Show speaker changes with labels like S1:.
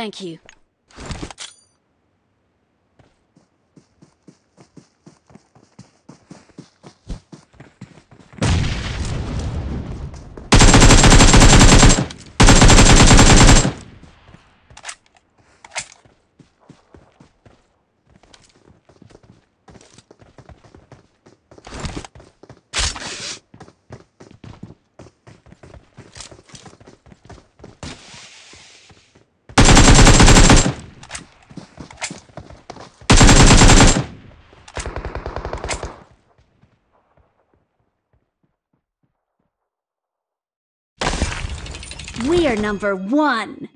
S1: Thank you. We are number one.